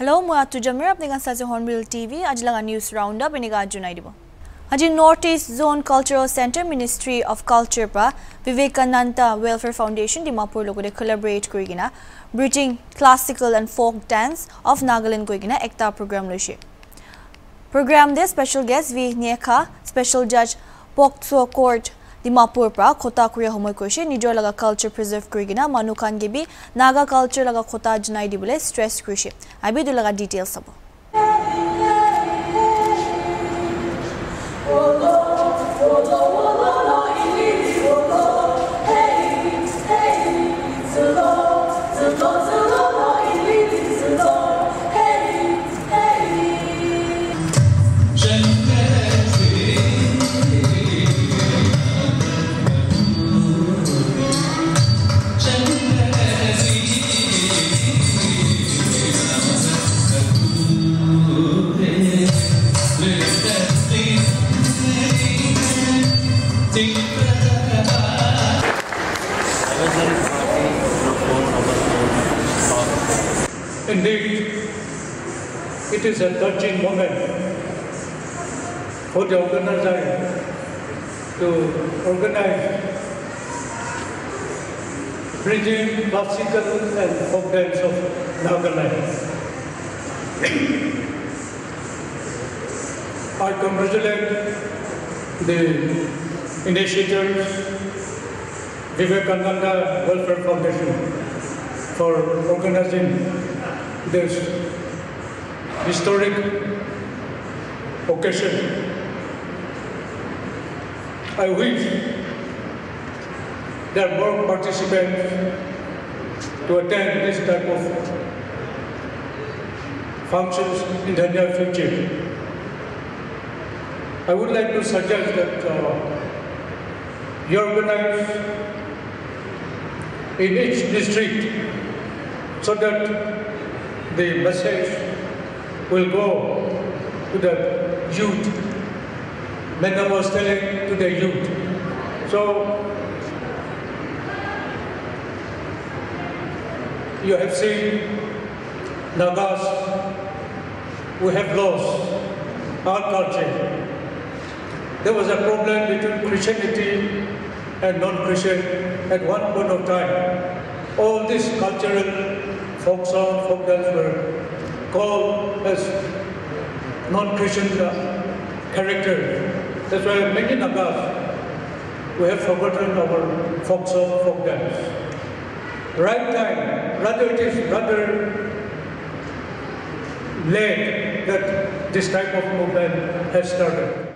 Hello' মই আতু জামিৰ আপুনি চাইছে হৰ্ণবিল টিভি আজি লগা নিউজ ৰাউণ্ড আপ এনেকৈ জনাই দিব আজি north east zone cultural centre ministry of culture পৰা বিবেকানন্দ ৱেলফেয়াৰ ফাউণ্ডেশ্যন ডিমাপুৰ লগতে কলাবৰেট কৰি কিনে ব্ৰিটিং classical and folk dance of Nagaland কৰি কিনে একটা প্ৰগ্ৰাম লৈছে প্ৰগ্ৰাম দে স্পেচিয়েল গেষ্ট ভি নিয়েখা স্পেচিয়েল জাজ পকচো কোৰ্ট ডিমাপুৰ পৰা খোটা কৰি সময় কৰিছে নিজৰ লগা কালচাৰ প্ৰিজাৰ্ভ কৰি কিনে মানুহ খান গেবি নাগা কালচাৰ লগা খোটা জনাই দিবলৈ ষ্ট্ৰেছ কৰিছে আবিদুৰ লগা ডিটেইলছ চাব Indeed, it is a touching moment for the organizer to organize bridging classical and folk dance of Nagaland. I congratulate the initiators, Vivekananda Welfare Foundation, for organizing this historic occasion. I wish there are more participants to attend this type of functions in the near future. I would like to suggest that uh, you organize in each district so that the message will go to the youth. Mena was telling to the youth. So you have seen Nagas, we have lost our culture. There was a problem between Christianity and non-Christian at one point of time. All these cultural folk song, folk dance were called as non-Christian uh, character. That's why many Nagas, we have forgotten our folk song, folk dance. Right time, rather it is rather late that this type of movement has started.